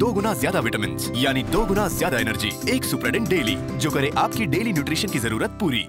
दो गुना ज़्यादा विटामिन यानी दो गुना ज़्यादा एनर्जी, एक सुप्रेडेंट डेली, जो करे आपकी डेली न्यूट्रिशन की ज़रूरत पूरी।